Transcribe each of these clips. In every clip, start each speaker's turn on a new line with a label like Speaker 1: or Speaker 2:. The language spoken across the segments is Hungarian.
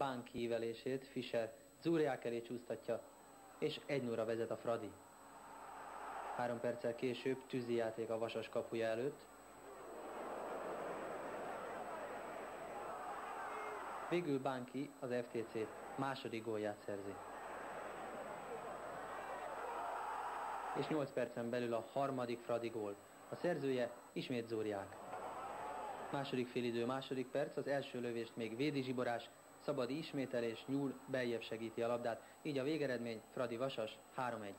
Speaker 1: Bán kiívelését Fischer Zúriák elé csúsztatja, és egy nóra vezet a Fradi. Három perccel később tűzi játék a Vasas kapuja előtt. Végül Bánki az FTC második gólját szerzi. És 8 percen belül a harmadik Fradi gól. A szerzője ismét Zóriák. Második félidő, második perc, az első lövést még Védi Zsiborás, szabadi ismételés, nyúl, beljebb segíti a labdát, így a végeredmény Fradi Vasas 3-1.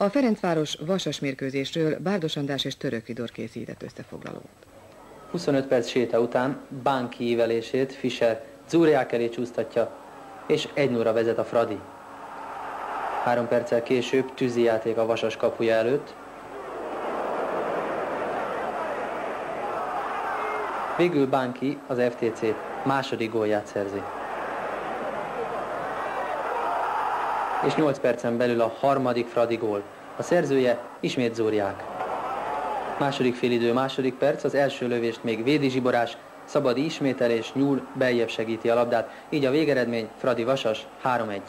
Speaker 2: A Ferencváros Vasas mérkőzésről Bárdos András és Török Vidor készített összefoglalót.
Speaker 1: 25 perc séta után Bán kiívelését Fischer Zúriák elé csúsztatja, és egy nóra vezet a Fradi. Három perccel később tűzi játék a Vasas kapuja előtt. Végül Bánki az FTC második gólját szerzi. És 8 percen belül a harmadik Fradi gól. A szerzője ismét Zóriák. Második félidő, második perc, az első lövést még Védi Zsiborás, szabadi ismételés, nyúl, beljebb segíti a labdát, így a végeredmény Fradi Vasas 3-1.